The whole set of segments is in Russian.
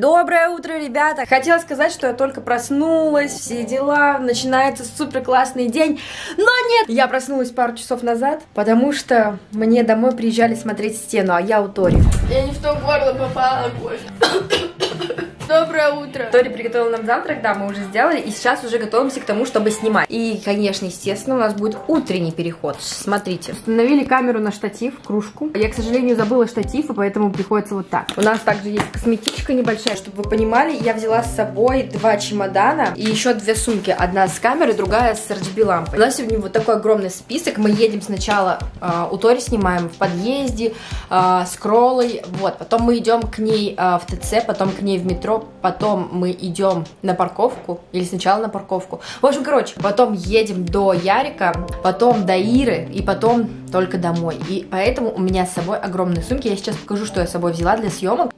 Доброе утро, ребята! Хотела сказать, что я только проснулась, все дела, начинается супер классный день, но нет! Я проснулась пару часов назад, потому что мне домой приезжали смотреть стену, а я у Тори. Я не в то горло попала, кофе. Доброе утро. Тори приготовила нам завтрак, да, мы уже сделали, и сейчас уже готовимся к тому, чтобы снимать. И, конечно, естественно, у нас будет утренний переход. Смотрите. Установили камеру на штатив, кружку. Я, к сожалению, забыла штатив, и поэтому приходится вот так. У нас также есть косметичка небольшая, чтобы вы понимали, я взяла с собой два чемодана и еще две сумки. Одна с камерой, другая с RGB лампой. У нас сегодня вот такой огромный список. Мы едем сначала э, у Тори снимаем в подъезде э, с Кролой, вот. Потом мы идем к ней э, в ТЦ, потом к ней в метро, потом мы идем на парковку, или сначала на парковку. В общем, короче, потом едем до Ярика, потом до Иры, и потом только домой. И поэтому у меня с собой огромные сумки. Я сейчас покажу, что я с собой взяла для съемок.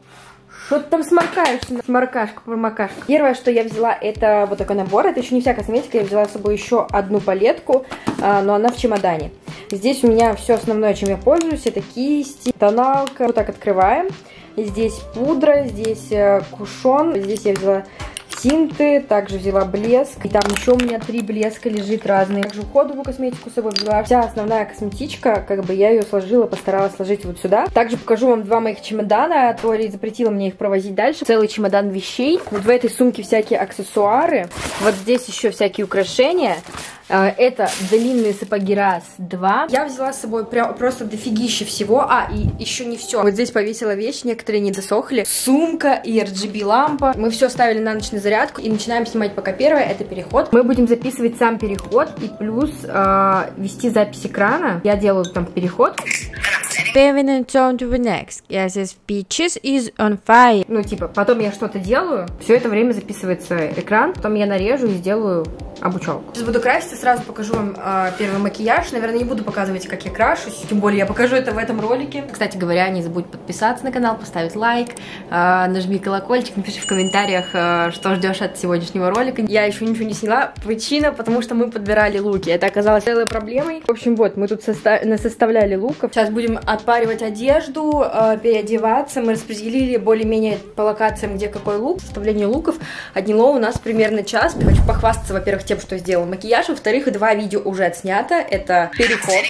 Что ты там сморкаешься? Сморкашка, промокашка. Первое, что я взяла, это вот такой набор. Это еще не вся косметика. Я взяла с собой еще одну палетку, а, но она в чемодане. Здесь у меня все основное, чем я пользуюсь. Это кисти, тоналка. Вот так открываем. Здесь пудра, здесь э, кушон. Здесь я взяла тинты, также взяла блеск. И там еще у меня три блеска лежит разные. Также уходовую косметику с собой взяла. Вся основная косметичка, как бы я ее сложила, постаралась сложить вот сюда. Также покажу вам два моих чемодана. Тори запретила мне их провозить дальше. Целый чемодан вещей. Вот в этой сумке всякие аксессуары. Вот здесь еще всякие украшения. А, это длинные сапоги раз, два. Я взяла с собой прям просто дофигища всего. А, и еще не все. Вот здесь повесила вещи, некоторые не досохли. Сумка и RGB лампа. Мы все ставили на ночь на зарядку и начинаем снимать пока первое, это переход. Мы будем записывать сам переход и плюс э, вести запись экрана. Я делаю там переход. Paving on to the next. Yes, yes, peaches is on fire. Ну, типа, потом я что-то делаю, все это время записывается экран, потом я нарежу и сделаю обучалку. Сейчас буду краситься, сразу покажу вам э, первый макияж. Наверное, не буду показывать, как я крашусь, тем более я покажу это в этом ролике. Кстати говоря, не забудь подписаться на канал, поставить лайк, э, нажми колокольчик, напиши в комментариях, э, что ждешь от сегодняшнего ролика. Я еще ничего не сняла, причина, потому что мы подбирали луки. Это оказалось целой проблемой. В общем, вот, мы тут состав... составляли луков. Сейчас будем отпаривать одежду, э, переодеваться. Мы распределили более-менее по локациям, где какой лук. Составление луков отняло у нас примерно час. Хочу похвастаться, во-первых, тем, что сделал макияж. Во-вторых, два видео уже отснято. Это переход.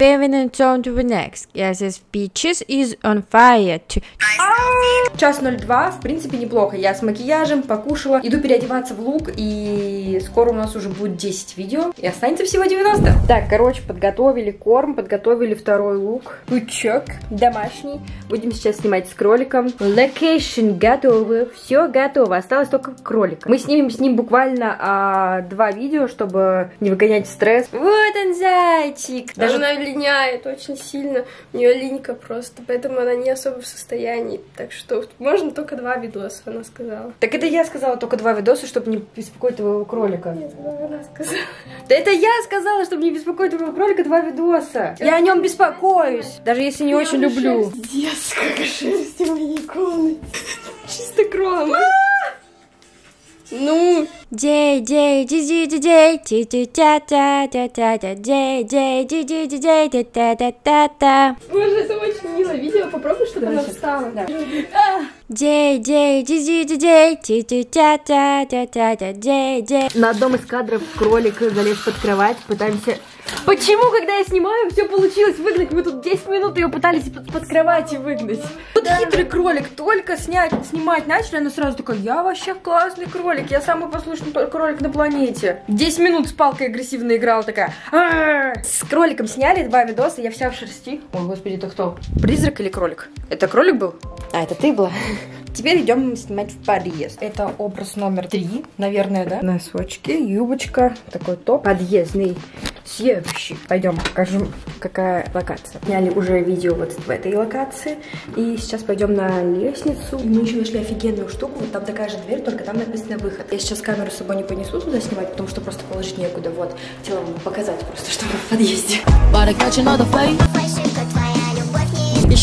Час 02, в принципе, неплохо. Я с макияжем покушала, иду переодеваться в лук, и скоро у нас уже будет 10 видео, и останется всего 90. Так, короче, подготовили корм, подготовили второй лук. Пучок домашний. Будем сейчас снимать с кроликом. Location готовы, все готово, осталось только кролика. Мы снимем с ним буквально а, два видео, чтобы не вгонять в стресс. Вот он, зайчик! Даже она линяет очень сильно. У нее линька просто, поэтому она не особо в состоянии. Так что можно только два видоса, она сказала. Так это я сказала только два видоса, чтобы не беспокоить твоего кролика. Нет, она сказала. Да это я сказала, чтобы не беспокоить твоего кролика, два видоса. Я о нем беспокоюсь, даже если не очень люблю. Пиздец, сколько шерсти в моей комнате. Чисто кролом. Ну, Джей, джей, джей, джей, джей, джей, ти ти тя тя тя тя тя джей, джей, джей, джей, джей, джей, та та та та та боже, это очень мило. Видео, попробуй, чтобы она встала. Джей, джей, джей, джей, джей, джей, ти ти тя тя тя тя тя джей, джей. На одном из кадров кролик залез под кровать, пытаемся... Почему, когда я снимаю, все получилось выгнать? Мы тут 10 минут ее пытались под, под кровати выгнать. Вот хитрый кролик, только снять, снимать начали, она сразу такая, я вообще классный кролик, я самый послушный кролик на планете. 10 минут с палкой агрессивно играла такая. «А-а-а». С кроликом сняли два видоса, я вся в шерсти. Ой, господи, это кто? Призрак или кролик? Это кролик был? А, это ты была? Теперь идем снимать в подъезд. Это образ номер три, наверное, да? Носочки, юбочка, такой топ. Подъездный съемщик. Пойдем, покажу, какая локация. Сняли уже видео вот в этой локации. И сейчас пойдем на лестницу. И мы еще нашли офигенную штуку. Вот там такая же дверь, только там написано выход. Я сейчас камеру с собой не понесу туда снимать, потому что просто положить некуда. Вот. Хотела вам показать просто, что мы в подъезде.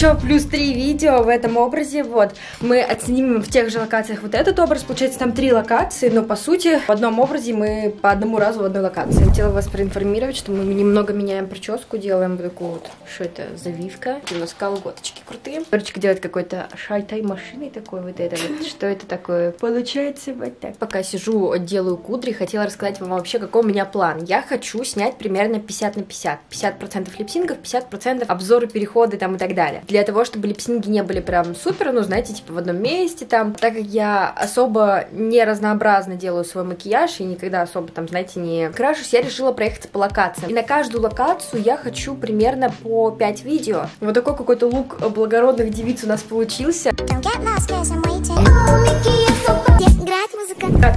Еще плюс три видео в этом образе. Вот, мы отснимем в тех же локациях вот этот образ. Получается, там три локации, но по сути в одном образе мы по одному разу в одной локации. Хотела вас проинформировать, что мы немного меняем прическу, делаем вот такую вот, что это, завивка. И у нас колготочки крутые. Дорочка делает какой-то шайтай машиной такой вот это вот. Что это такое? Получается вот так. Пока сижу, делаю кудри, хотела рассказать вам вообще, какой у меня план. Я хочу снять примерно 50 на 50. 50% липсингов, 50% обзоры, переходы там и так далее. Для того, чтобы липсинги не были прям супер, ну, знаете, типа в одном месте там. Так как я особо не разнообразно делаю свой макияж и никогда особо там, знаете, не крашусь, я решила проехаться по локациям. И на каждую локацию я хочу примерно по 5 видео. Вот такой какой-то лук благородных девиц у нас получился.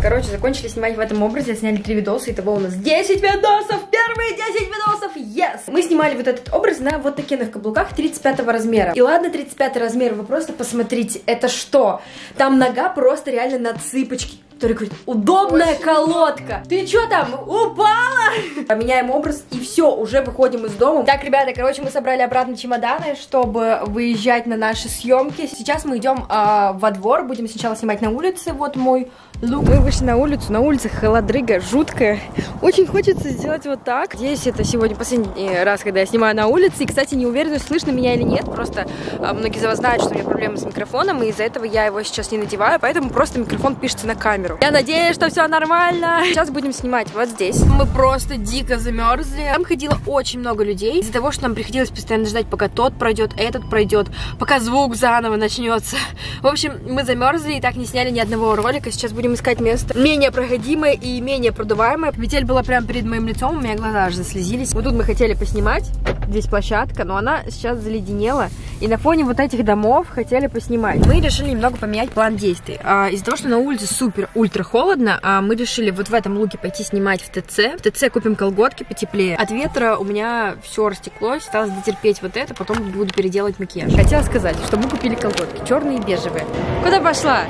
Короче, закончили снимать в этом образе, сняли три видоса, и того у нас 10 видосов, первые 10 видосов, yes! Мы снимали вот этот образ на вот таких каблуках 35 размера. И ладно, 35 размер, вы просто посмотрите, это что? Там нога просто реально на цыпочке. Который говорит, удобная Очень колодка. Ты что там, упала? Поменяем образ и все, уже выходим из дома. Так, ребята, короче, мы собрали обратно чемоданы, чтобы выезжать на наши съемки. Сейчас мы идем э, во двор, будем сначала снимать на улице. Вот мой. Мы вышли на улицу, на улице холодрыга жуткая. Очень хочется сделать вот так. Здесь это сегодня последний раз, когда я снимаю на улице. И, кстати, не уверена, слышно меня или нет. Просто э, многие из вас знают, что у меня проблемы с микрофоном, и из-за этого я его сейчас не надеваю, поэтому просто микрофон пишется на камеру. Я надеюсь, что все нормально. Сейчас будем снимать вот здесь. Мы просто дико замерзли. Там ходило очень много людей. Из-за того, что нам приходилось постоянно ждать, пока тот пройдет, этот пройдет, пока звук заново начнется. В общем, мы замерзли и так не сняли ни одного ролика. Сейчас будем искать место менее проходимое и менее продуваемое. Метель была прямо перед моим лицом, у меня глаза аж заслезились. Вот тут мы хотели поснимать. Здесь площадка, но она сейчас заледенела. И на фоне вот этих домов хотели поснимать. Мы решили немного поменять план действий. А, Из-за того, что на улице супер ультра холодно, а мы решили вот в этом луке пойти снимать в ТЦ. В ТЦ купим колготки потеплее. От ветра у меня все растеклось. Осталось дотерпеть вот это, потом буду переделать макияж. Хотела сказать, что мы купили колготки черные и бежевые. Куда пошла?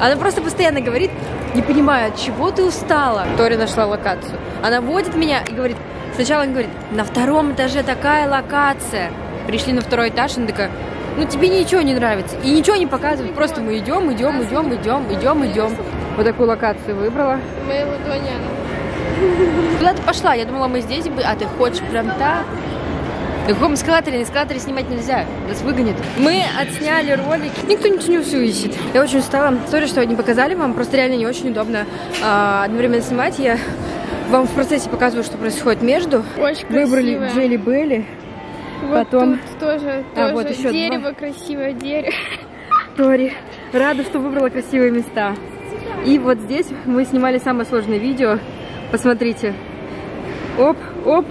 Она просто постоянно говорит, не понимаю, от чего ты устала? Тори нашла локацию. Она водит меня и говорит, сначала она говорит, на втором этаже такая локация. Пришли на второй этаж, она такая, ну тебе ничего не нравится. И ничего не показывает, просто мы идем, идем, идем, идем, идем, идем. Вот такую локацию выбрала. Мои ладони Куда ты пошла? Я думала, мы здесь. А ты хочешь прям так? На каком эскалаторе? На эскалаторе снимать нельзя, нас выгонят. Мы отсняли ролик. Никто ничего не услышит. Я очень устала. Сори, что не показали вам, просто реально не очень удобно а, одновременно снимать. Я вам в процессе показываю, что происходит между. Очень Выбрали красивая. Джелли Белли. Вот Потом- тут тоже, А, тоже вот еще дерево, красивое дерево. Тори. Рада, что выбрала красивые места. И вот здесь мы снимали самое сложное видео. Посмотрите. Оп, оп.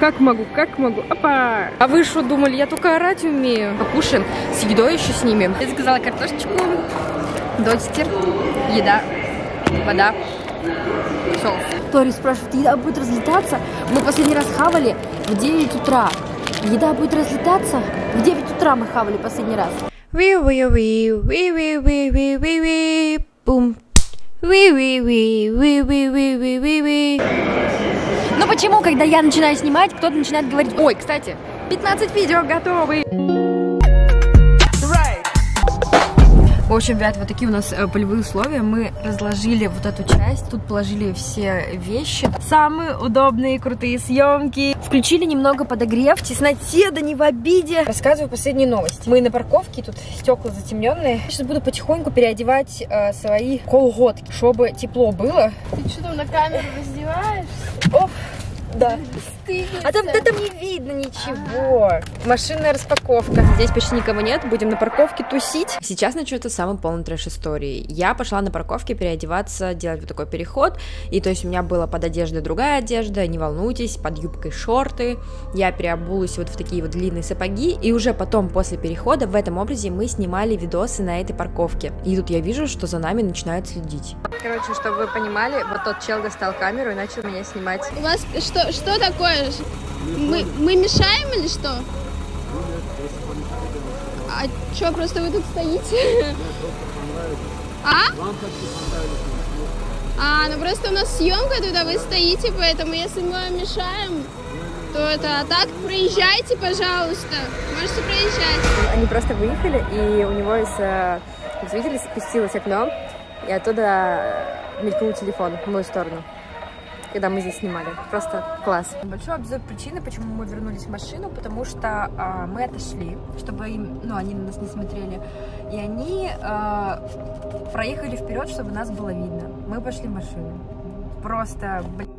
Как могу, как могу. Опа. А вы что думали, я только орать умею? Покушаем. С едой еще снимем. Я заказала картошечку, дочтер, еда, вода, соус. Тори спрашивает, еда будет разлетаться? Мы последний раз хавали в 9 утра. Еда будет разлетаться? В 9 утра мы хавали последний раз. Wee wee wee wee wee wee wee wee wee boom. Wee wee wee wee wee wee wee wee wee. Ну почему, когда я начинаю снимать, кто-то начинает говорить, ой, кстати, 15 видео готовы. В общем, ребят, вот такие у нас э, полевые условия. Мы разложили вот эту часть, тут положили все вещи. Самые удобные крутые съемки. Включили немного подогрев. Тесноте, да не в обиде. Рассказываю последние новости. Мы на парковке, тут стекла затемненные. Сейчас буду потихоньку переодевать э, свои колготки, чтобы тепло было. Ты что там на камеру раздеваешь? Оп, да. Стыдно. А там, да там не видно ничего. Машинная распаковка. Здесь почти никого нет. Будем на парковке тусить. Сейчас начнется самый полный трэш истории. Я пошла на парковке переодеваться, делать вот такой переход. И то есть у меня была под одеждой другая одежда. Не волнуйтесь, под юбкой шорты. Я переобулась вот в такие вот длинные сапоги. И уже потом, после перехода, в этом образе мы снимали видосы на этой парковке. И тут я вижу, что за нами начинают следить. Короче, чтобы вы понимали, вот тот чел достал камеру и начал меня снимать. У вас что, что такое? Мы, мы мешаем или что? А что, просто вы тут стоите? А? А, ну просто у нас съемка, туда вы стоите, поэтому если мы вам мешаем... то это, а так проезжайте, пожалуйста. Можете проезжать. Они просто выехали, и у него из, э, как видели, спустилось окно, и оттуда мелькнул телефон в мою сторону когда мы здесь снимали. Просто класс. Большой обзор причины, почему мы вернулись в машину, потому что а, мы отошли, чтобы им, ну, они на нас не смотрели. И они а, проехали вперед, чтобы нас было видно. Мы пошли в машину. Просто, блин.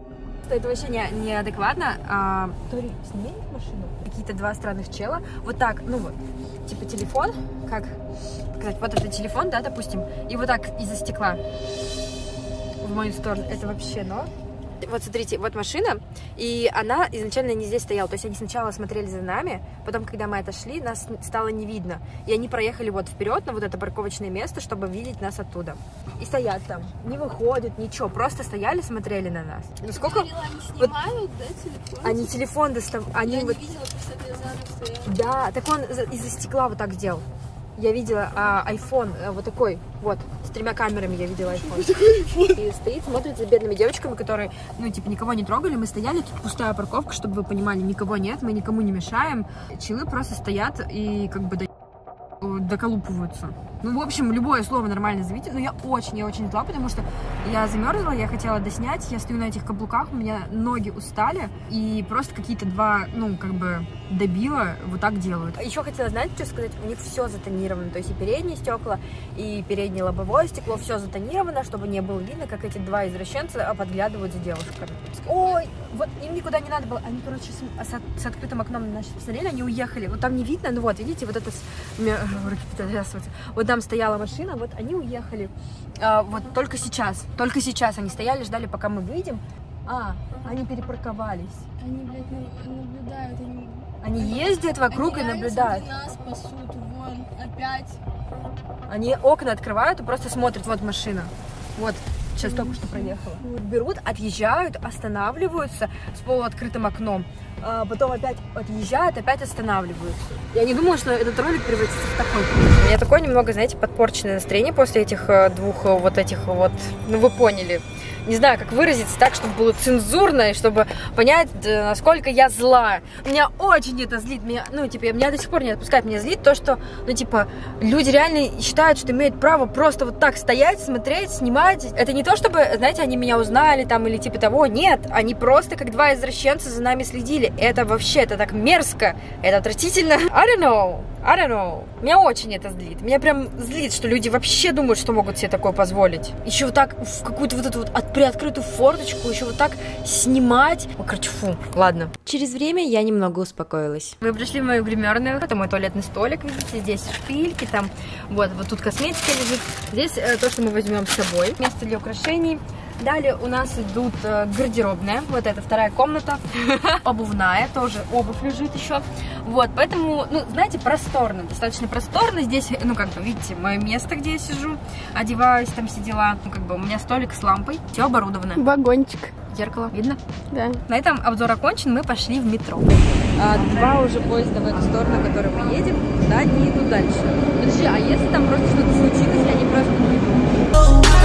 Это вообще не, неадекватно. А, Тори, сними машину. Какие-то два странных чела. Вот так, ну вот, типа телефон, как сказать, вот это телефон, да, допустим, и вот так из-за стекла в мою сторону. Это вообще, но вот смотрите, вот машина, и она изначально не здесь стояла. То есть они сначала смотрели за нами, потом, когда мы отошли, нас стало не видно. И они проехали вот вперед на вот это парковочное место, чтобы видеть нас оттуда. И стоят там, не выходят, ничего, просто стояли, смотрели на нас. Ну сколько... Они снимают, да, телефон? Они телефон достав... Они Я вот... не видела, потому что рядом стояла. Да, так он за- из-за стекла вот так сделал. Я видела а, iPhone, э, вот такой, вот, с тремя камерами я видела iPhone. И стоит, смотрит за бедными девочками, которые, ну, типа, никого не трогали. Мы стояли, тут пустая парковка, чтобы вы понимали, никого нет, мы никому не мешаем. Челы просто стоят и как бы до- доколупываются. Ну, в общем, любое слово нормально назовите. Но я очень, я очень зла, потому что я замерзла, я хотела доснять, я стою на этих каблуках, у меня ноги устали, и просто какие-то два, ну, как бы, добила вот так делают. Еще хотела, знаете, что сказать? У них все затонировано, то есть и передние стекла, и переднее лобовое стекло, все затонировано, чтобы не было видно, как эти два извращенца подглядывают за девушками. Ой, вот им никуда не надо было. Они, короче, с, с- с открытым окном на нас посмотрели, они уехали. Вот там не видно, ну вот, видите, вот это... с- у меня руки потрясываются. Вот там стояла машина, вот они уехали. А, вот только сейчас, только сейчас они стояли, ждали, пока мы выйдем. А, они перепарковались. Они, блядь, на- наблюдают. Они, Они ездят вокруг и они реально наблюдают. нас пасут, вон, опять. Они окна открывают и просто смотрят, вот машина. Вот, сейчас только что проехала. Берут, отъезжают, останавливаются с полуоткрытым окном. а потом опять отъезжают, опять останавливаются. Я не думала, что этот ролик превратится в такой. У меня такое немного, знаете, подпорченное настроение после этих э, двух э, вот этих вот, ну вы поняли. Не знаю, как выразиться так, чтобы было цензурно, и чтобы понять, э, насколько я зла. Меня очень это злит. Меня, ну, типа, меня до сих пор не отпускает. Меня злит то, что, ну, типа, люди реально считают, что имеют право просто вот так стоять, смотреть, снимать. Это не то, чтобы, знаете, они меня узнали там или типа того. Нет, они просто как два извращенца за нами следили. Это вообще, это так мерзко, это отвратительно. I don't know. I don't know. Меня очень это злит. Меня прям злит, что люди вообще думают, что могут себе такое позволить. Еще вот так в какую-то вот эту вот от, приоткрытую форточку, еще вот так снимать. Ой, короче, фу, ладно. Через время я немного успокоилась. Мы пришли в мою гримерную. Это мой туалетный столик, видите, здесь шпильки, там, вот, вот тут косметика лежит. Здесь э, то, что мы возьмем с собой. Место для украшений. Далее у нас идут э, гардеробная, вот это вторая комната, обувная, тоже обувь лежит еще. Вот, поэтому, ну, знаете, просторно, достаточно просторно. Здесь, ну, как бы, видите, мое место, где я сижу, одеваюсь, там все дела. Ну, как бы, у меня столик с лампой, все оборудовано. Вагончик. Зеркало, видно? Да. На этом обзор окончен, мы пошли в метро. А, два уже поезда в эту сторону, которые мы едем, туда они идут дальше. Подожди, а если там просто что-то случилось, и они просто не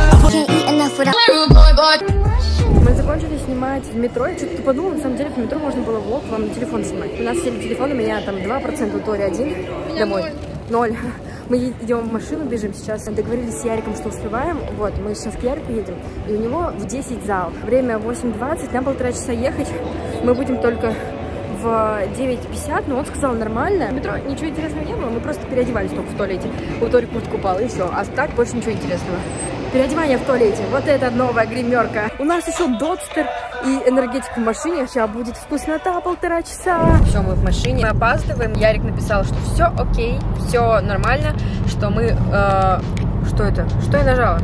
Мы закончили снимать в метро, я что-то подумала, на самом деле в метро можно было влог вам на телефон снимать. У нас сели телефон, у меня там 2%, у Тори один домой. Ноль. Мы идем в машину, бежим сейчас. Договорились с Яриком, что успеваем. Вот, мы сейчас к Ярику едем. И у него в 10 зал. Время 8.20, нам полтора часа ехать. Мы будем только в 9.50, но он сказал нормально. В метро ничего интересного не было, мы просто переодевались только в туалете. У Тори куртку упала и все. А так больше ничего интересного. Переодевание в туалете. Вот это новая гримерка. У нас еще дотстер и энергетик в машине. Сейчас будет вкуснота полтора часа. Все, мы в машине. Мы опаздываем. Ярик написал, что все окей, все нормально, что мы... э, что это? Что я нажала?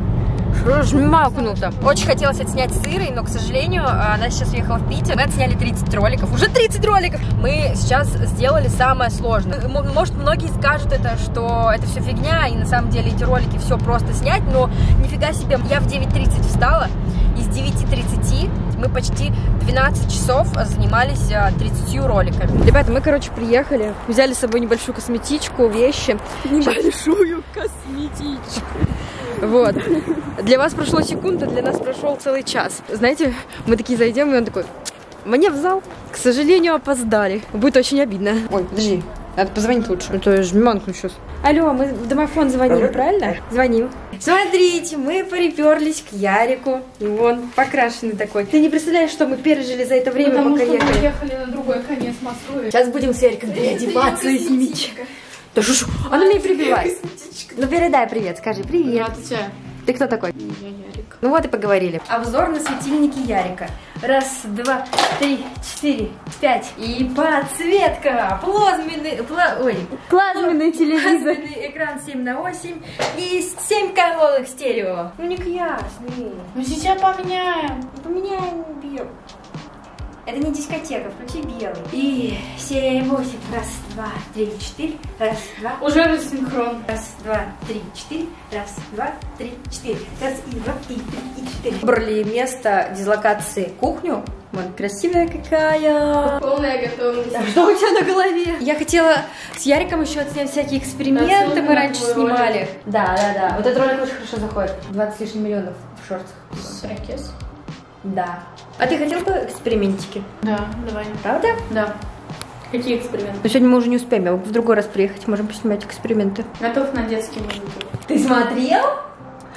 Что жмакнул-то? Очень хотелось отснять с Ирой, но, к сожалению, она сейчас уехала в Питер. Мы отсняли 30 роликов. Уже 30 роликов! Мы сейчас сделали самое сложное. Может, многие скажут это, что это все фигня, и на самом деле эти ролики все просто снять, но нифига себе. Я в 9.30 встала, и с 9.30 мы почти 12 часов занимались а, 30 роликами. Ребята, мы, короче, приехали, взяли с собой небольшую косметичку, вещи. Небольшую косметичку. Вот. Для вас прошло секунда, для нас прошел целый час. Знаете, мы такие зайдем, и он такой, мне в зал. К сожалению, опоздали. Будет очень обидно. Ой, подожди. Надо позвонить лучше. А то я жмянкну сейчас. Алло, мы в домофон звонили, правильно? Звоним. Смотрите, мы приперлись к Ярику. Вон, покрашенный такой. Ты не представляешь, что мы пережили за это время, Потому пока что мы ехали. ехали на другой конец Москвы. Сейчас будем с Яриком переодеваться и снимать. Да шушу, она меня перебивает. Ну передай привет, скажи привет. Здравствуйте. Ты кто такой? Я Ярик. Ну вот и поговорили. Обзор на светильники Ярика. Раз, два, три, четыре, пять. И подсветка. Плазменный, пла- ой, плазменный телевизор. Плазменный экран 7 на 8 и 7 колонок стерео. Ну не ясный. Ну сейчас поменяем. Поменяем белый. Это не дискотека, включи белый. И 7, 8. Раз, два, три, четыре. Раз, два, Уже рассинхрон. Раз, два, три, четыре. Раз, два, три, четыре. Раз, и два, и три, и четыре. Выбрали место дислокации кухню. Вот, красивая какая. Полная готовность. Что у тебя на голове? Я хотела с Яриком еще отснять всякие эксперименты, мы раньше снимали. ролик. Да, да, да. Вот этот ролик очень хорошо заходит. 20 с лишним миллионов в шортах. Ракес? Да. А ты хотел бы экспериментики? Да, давай. Правда? Да. Какие эксперименты? Но сегодня мы уже не успеем, а в другой раз приехать, можем поснимать эксперименты. Готов на детский музыку. Ты смотрел?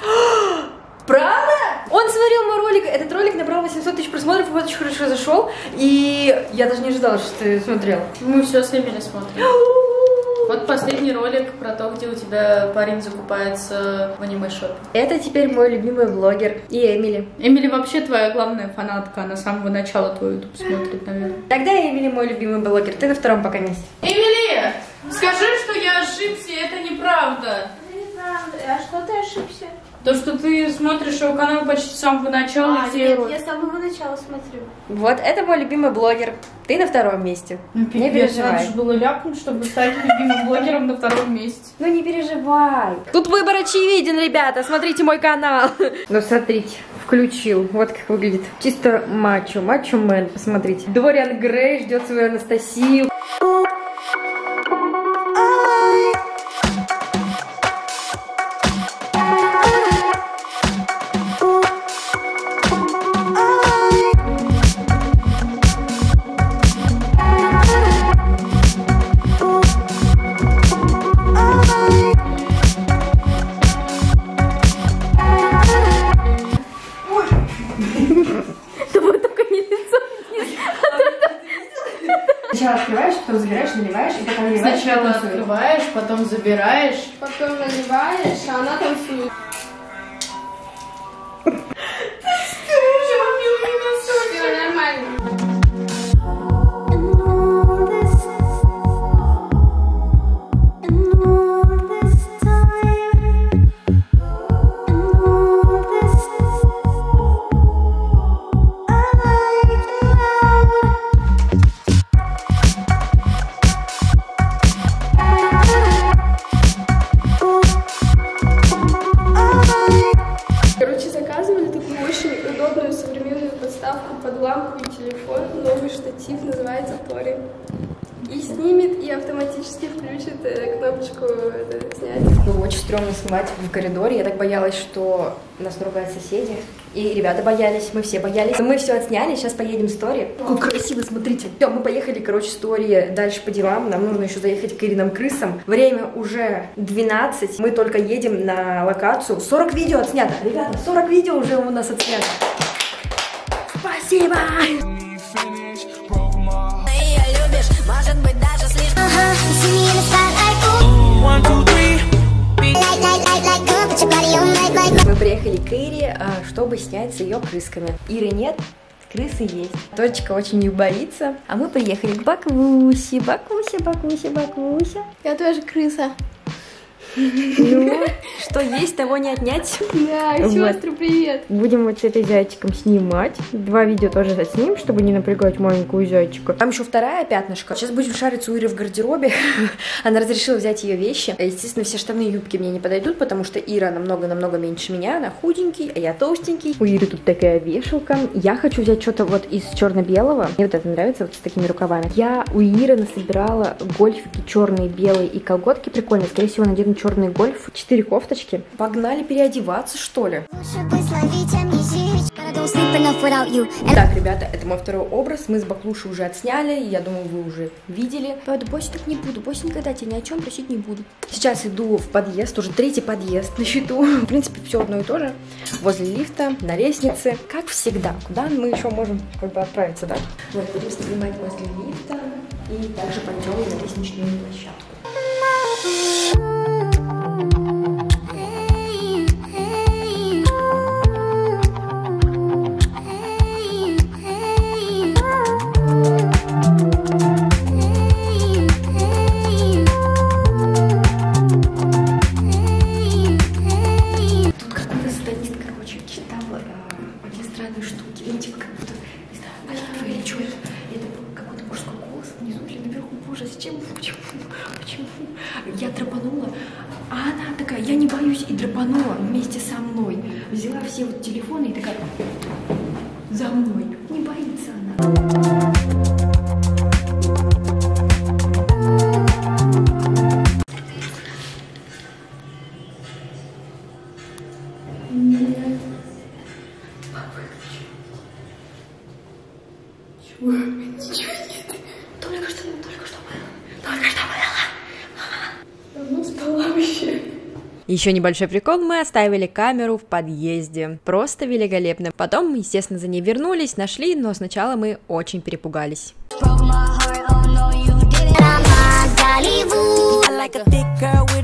Правда? Он смотрел мой ролик, этот ролик набрал 800 тысяч просмотров, и очень хорошо зашел, и я даже не ожидала, что ты смотрел. Мы все с Эмили смотрим. Вот последний ролик про то, где у тебя парень закупается в аниме-шопе. Это теперь мой любимый влогер и Эмили. Эмили вообще твоя главная фанатка, она с самого начала твой YouTube смотрит, наверное. Тогда Эмили мой любимый блогер, ты на втором пока месте. Эмили, скажи, что я ошибся, и это неправда. Неправда. А что ты ошибся? То, что ты смотришь его канал почти с самого начала, А, нет, я с самого начала смотрю. Вот, это мой любимый блогер. Ты на втором месте. Ну, не пипец, надо переживай. же было ляпнуть, чтобы стать любимым блогером на втором месте. Ну не переживай. Тут выбор очевиден, ребята. Смотрите мой канал. Ну смотрите, включил. Вот как выглядит. Чисто мачо. Мачо мэн. Посмотрите. Дориан Грей ждет свою Анастасию. Тобой Сначала открываешь, потом забираешь, наливаешь, и потом наливаешь. Сначала открываешь, потом забираешь. Потом наливаешь, а она танцует. Автоматически включит э, кнопочку это, снять. Было очень стрёмно снимать в коридоре. Я так боялась, что нас наругают соседи. И ребята боялись, мы все боялись. Мы все отсняли, сейчас поедем в стори. Как красиво, смотрите. Все, мы поехали, короче, стори дальше по делам. Нам нужно еще заехать к Ириным крысам. Время уже 12. Мы только едем на локацию. 40 видео отснято. Ребята, 40 видео уже у нас отснято. Спасибо! Мы приехали к Ире, а, чтобы снять с ее крысками. Иры нет, крысы есть. Точка очень не боится. А мы приехали к Баквусе. Бакуся, Бакуся, Бакуся. Я тоже крыса. Ну, что есть, того не отнять. Да, сестры, привет. Будем вот с этой зайчиком снимать. Два видео тоже заснимем, чтобы не напрягать маленькую зайчика. Там еще вторая пятнышко. Сейчас будем шариться у Иры в гардеробе. Она разрешила взять ее вещи. Естественно, все штаны и юбки мне не подойдут, потому что Ира намного-намного меньше меня. Она худенький, а я толстенький. У Иры тут такая вешалка. Я хочу взять что-то вот из черно-белого. Мне вот это нравится, вот с такими рукавами. Я у Иры насобирала гольфики черные, белые и колготки прикольные. Скорее всего, надену черный гольф. Четыре кофточки. Погнали переодеваться, что ли? Так, ребята, это мой второй образ. Мы с Баклушей уже отсняли. Я думаю, вы уже видели. Правда, больше так не буду. Больше никогда тебя ни о чем просить не буду. Сейчас иду в подъезд. Уже третий подъезд на счету. В принципе, все одно и то же. Возле лифта, на лестнице. Как всегда. Куда мы еще можем как бы отправиться, да? Вот, будем снимать возле лифта. И также пойдем на лестничную площадку. Еще небольшой прикол, мы оставили камеру в подъезде. Просто великолепно. Потом, естественно, за ней вернулись, нашли, но сначала мы очень перепугались. broke my heart, oh no, you didn't. I'm on Hollywood. I like a big girl with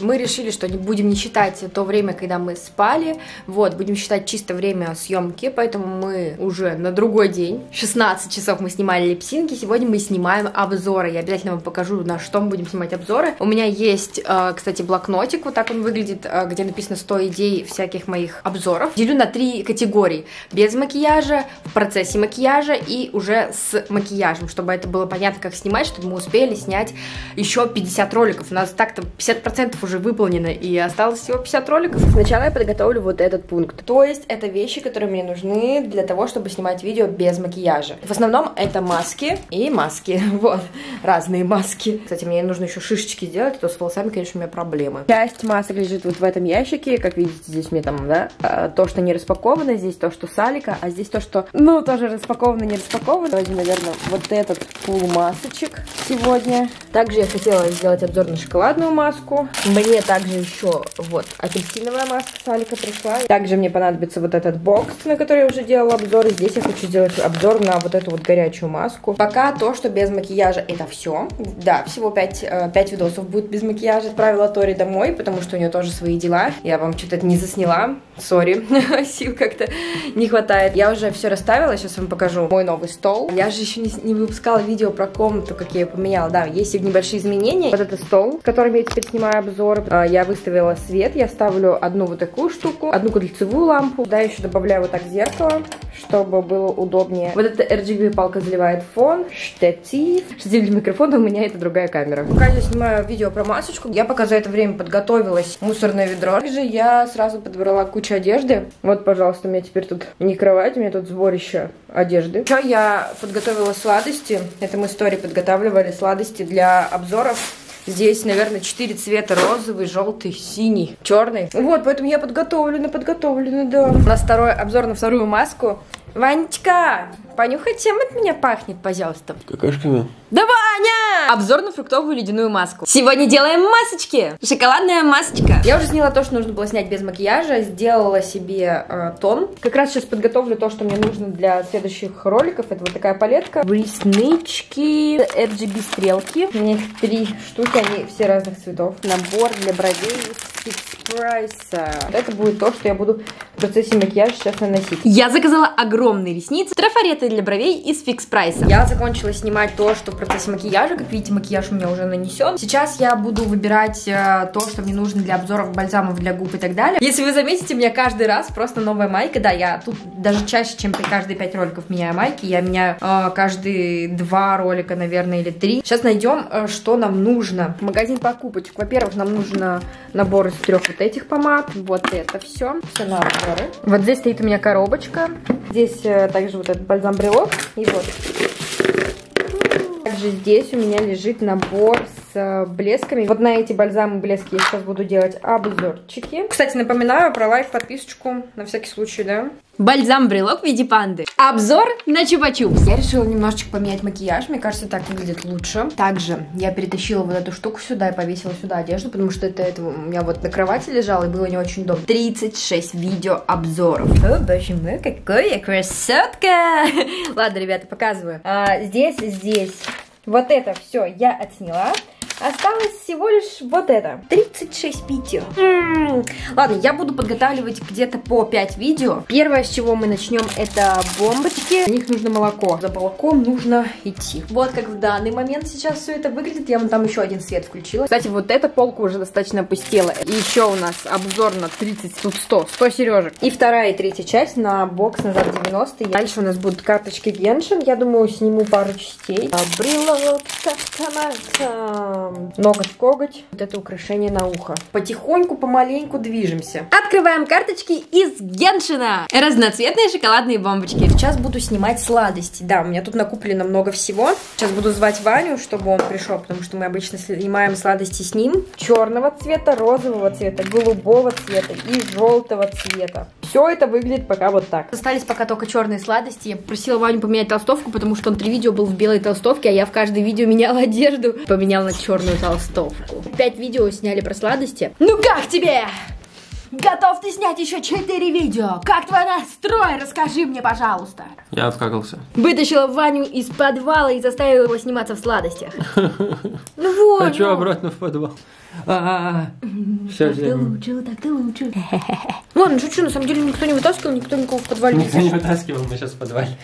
Мы решили, что не будем не считать то время, когда мы спали, вот, будем считать чисто время съемки, поэтому мы уже на другой день, 16 часов мы снимали липсинки, сегодня мы снимаем обзоры, я обязательно вам покажу, на что мы будем снимать обзоры. У меня есть, э, кстати, блокнотик, вот так он выглядит, э, где написано 100 идей всяких моих обзоров. Делю на три категории, без макияжа, в процессе макияжа и уже с макияжем, чтобы это было понятно, как снимать, чтобы мы успели снять еще 50 роликов. У нас так-то 50% уже выполнено, и осталось всего 50 роликов. Сначала я подготовлю вот этот пункт. То есть это вещи, которые мне нужны для того, чтобы снимать видео без макияжа. В основном это маски и маски. Вот, разные маски. Кстати, мне нужно еще шишечки сделать, а то с волосами, конечно, у меня проблемы. Часть масок лежит вот в этом ящике, как видите, здесь мне там, да, а, то, что не распаковано, здесь то, что салика, а здесь то, что, ну, тоже распаковано, не распаковано. Возьму, наверное, вот этот пул масочек сегодня. Также я хотела сделать обзор на шоколадную маску. Мне также еще вот апельсиновая маска салика пришла. Также мне понадобится вот этот бокс, на который я уже делала обзор. Здесь я хочу сделать обзор на вот эту вот горячую маску. Пока то, что без макияжа, это все. Да, всего 5, 5 видосов будет без макияжа. Отправила Тори домой, потому что у нее тоже свои дела. Я вам что-то не засняла. Sorry, сил как-то не хватает. Я уже все расставила, сейчас вам покажу мой новый стол. Я же еще не, не выпускала видео про комнату, как я ее поменяла. Да, есть небольшие изменения. Вот это стол, с которым я теперь снимаю обзор. А, Я выставила свет, я ставлю одну вот такую штуку, одну кольцевую лампу. Да, еще добавляю вот так зеркало, чтобы было удобнее. Вот эта RGB палка заливает фон, штатив. Штатив для микрофона, у меня это другая камера. Пока я снимаю видео про масочку, я пока за это время подготовилась мусорное ведро. Также я сразу подобрала кучу одежды. Вот, пожалуйста, у меня теперь тут не кровать, у меня тут сборище одежды. Еще я подготовила сладости. Это мы стори подготавливали сладости для обзоров. Здесь, наверное, четыре цвета. Розовый, желтый, синий, черный. Вот, поэтому я подготовлена, подготовлена, да. У нас второй обзор на вторую маску. Ванечка, понюхай, чем от меня пахнет, пожалуйста. Какашками? Да, Ваня! Обзор на фруктовую ледяную маску. Сегодня делаем масочки. Шоколадная масочка. Я уже сняла то, что нужно было снять без макияжа. Сделала себе э, тон. Как раз сейчас подготовлю то, что мне нужно для следующих роликов. Это вот такая палетка. Реснички, RGB стрелки. У меня их три штуки, они все разных цветов. Набор для бровей Price. Это будет то, что я буду в процессе макияжа сейчас наносить. Я заказала огромные ресницы, трафареты для бровей из Price. Я закончила снимать то, что в процессе макияжа. Как видите, макияж у меня уже нанесен. Сейчас я буду выбирать э, то, что мне нужно для обзоров бальзамов для губ и так далее. Если вы заметите, у меня каждый раз просто новая майка. Да, я тут даже чаще, чем при каждые 5 роликов меняю майки. Я меняю э, каждые 2 ролика, наверное, или 3. Сейчас найдем, э, что нам нужно. Магазин покупочек. Во-первых, нам нужно набор из трех вот этих помад. Вот это все. Все на обзоры. Вот здесь стоит у меня коробочка. Здесь э, также вот этот бальзам брелок. И вот. Также здесь у меня лежит набор с блесками. Вот на эти бальзамы блески я сейчас буду делать обзорчики. Кстати, напоминаю про лайк, подписочку, на всякий случай, да? Бальзам-брелок в виде панды. Обзор на чупа-чупс. Я решила немножечко поменять макияж, мне кажется, так выглядит лучше. Также я перетащила вот эту штуку сюда и повесила сюда одежду, потому что это, это у меня вот на кровати лежало и было не очень удобно. 36 видео обзоров. О, боже мой, какой я красотка! Ладно, ребята, показываю. А, здесь, здесь. Вот это все я отсняла. Осталось всего лишь вот это. 36 видео. М-м-м. Ладно, я буду подготавливать где-то по 5 видео. Первое, с чего мы начнем, это бомбочки. На них нужно молоко. За молоком нужно идти. Вот как в данный момент сейчас все это выглядит. Я вам там еще один свет включила. Кстати, вот эта полка уже достаточно опустела. И еще у нас обзор на 30, тут 100, 100 сережек. И вторая и третья часть на бокс назад 90. Дальше у нас будут карточки Геншин. Я думаю, сниму пару частей. Брелок, ноготь-коготь. Вот это украшение на ухо. Потихоньку, помаленьку движемся. Открываем карточки из Геншина. Разноцветные шоколадные бомбочки. Сейчас буду снимать сладости. Да, у меня тут накуплено много всего. Сейчас буду звать Ваню, чтобы он пришел, потому что мы обычно снимаем сладости с ним. Черного цвета, розового цвета, голубого цвета и желтого цвета. Все это выглядит пока вот так. Остались пока только черные сладости. Я попросила Ваню поменять толстовку, потому что он три видео был в белой толстовке, а я в каждое видео меняла одежду. Поменяла на черную толстовку. Пять видео сняли про сладости. Ну как тебе? Готов ты снять еще четыре видео? Как твой настрой? Расскажи мне, пожалуйста. Я откакался. Вытащила Ваню из подвала и заставила его сниматься в сладостях. Ну вот. Хочу ну. обратно в подвал. А, Все, Так ты лучше, так ты лучше. Ладно, шучу, на самом деле никто не вытаскивал, никто никого в подвале не Никто не вытаскивал, мы сейчас в подвале.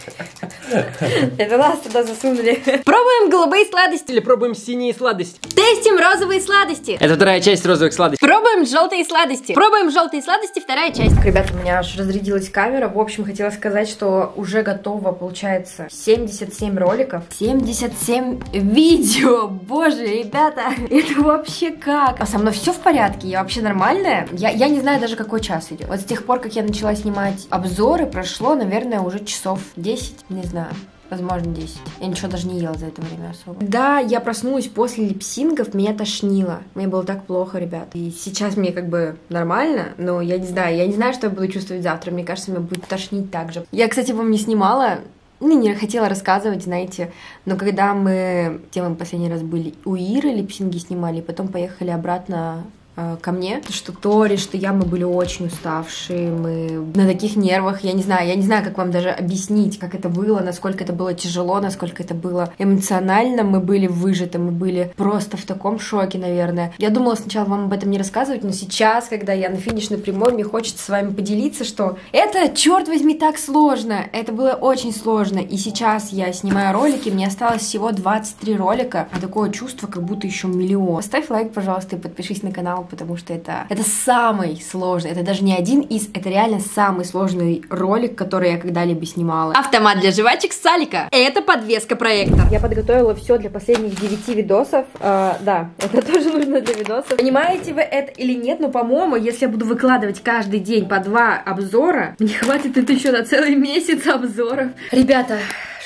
Это нас туда засунули. Пробуем голубые сладости. Или пробуем синие сладости. Тестим розовые сладости. Это вторая часть розовых сладостей. Пробуем желтые сладости. Пробуем желтые сладости, вторая часть. Ребята, у меня аж разрядилась камера. В общем, хотела сказать, что уже готово, получается, 77 роликов. 77 видео! Боже, ребята, это вообще как? А со мной все в порядке? Я вообще нормальная? Я, я не знаю даже, какой час идет. Вот с тех пор, как я начала снимать обзоры, прошло, наверное, уже часов 10, не знаю. Возможно, 10. Я ничего даже не ела за это время особо. Да, я проснулась после липсингов, меня тошнило. Мне было так плохо, ребят. И сейчас мне как бы нормально, но я не знаю, я не знаю, что я буду чувствовать завтра. Мне кажется, меня будет тошнить так же. Я, кстати, вам не снимала ну, не хотела рассказывать, знаете, но когда мы, где последний раз были, у Иры липсинги снимали, потом поехали обратно ко мне, что Тори, что я, мы были очень уставшие, мы на таких нервах, я не знаю, я не знаю, как вам даже объяснить, как это было, насколько это было тяжело, насколько это было эмоционально, мы были выжаты, мы были просто в таком шоке, наверное. Я думала сначала вам об этом не рассказывать, но сейчас, когда я на финишной прямой, мне хочется с вами поделиться, что это, черт возьми, так сложно, это было очень сложно, и сейчас я снимаю ролики, мне осталось всего 23 ролика, а такое чувство, как будто еще миллион. Поставь лайк, пожалуйста, и подпишись на канал, потому что это, это самый сложный, это даже не один из, это реально самый сложный ролик, который я когда-либо снимала. Автомат для жвачек Салика. Это подвеска проектор. Я подготовила все для последних 9 видосов. А, да, это тоже нужно для видосов. Понимаете вы это или нет? Но, по-моему, если я буду выкладывать каждый день по два обзора, мне хватит это еще на целый месяц обзоров. Ребята,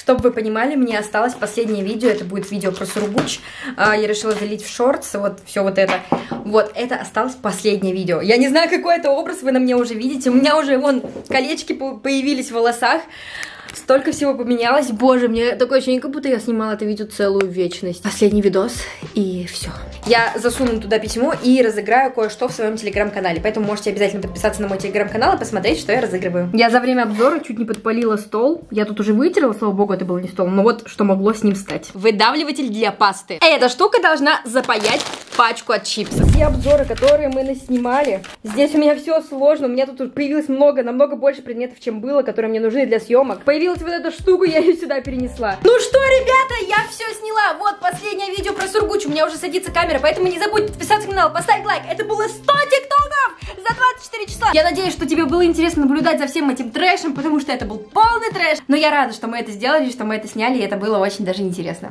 чтобы вы понимали, мне осталось последнее видео, это будет видео про Сургуч. А, Я решила залить в шортс, вот все вот это. Вот, это осталось последнее видео. Я не знаю, какой это образ вы на мне уже видите. У меня уже, вон, колечки по- появились в волосах. Столько всего поменялось. Боже, мне такое ощущение, как будто я снимала это видео целую вечность. Последний видос, и все. Я засуну туда письмо и разыграю кое-что в своем телеграм-канале. Поэтому можете обязательно подписаться на мой телеграм-канал и посмотреть, что я разыгрываю. Я за время обзора чуть не подпалила стол. Я тут уже вытерла, слава богу, это был не стол. Но вот что могло с ним стать. Выдавливатель для пасты. Эта штука должна запаять пачку от чипсов. Все обзоры, которые мы наснимали, здесь у меня все сложно. У меня тут появилось много, намного больше предметов, чем было, которые мне нужны для съемок. Появилась вот эта штука, я ее сюда перенесла. Ну что, ребята, я все сняла. Вот последнее видео про Сургуч. У меня уже садится камера, поэтому не забудь подписаться на канал, поставить лайк. Это было 100 тиктоков за 24 часа. Я надеюсь, что тебе было интересно наблюдать за всем этим трэшем, потому что это был полный трэш. Но я рада, что мы это сделали, что мы это сняли, и это было очень даже интересно.